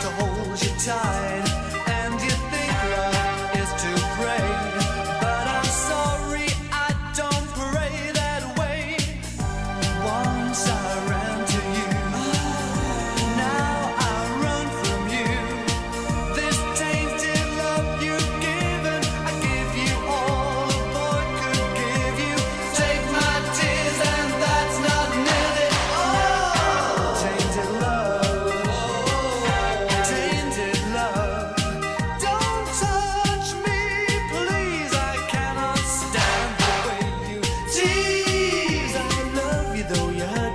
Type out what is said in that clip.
to hold you tight. though you had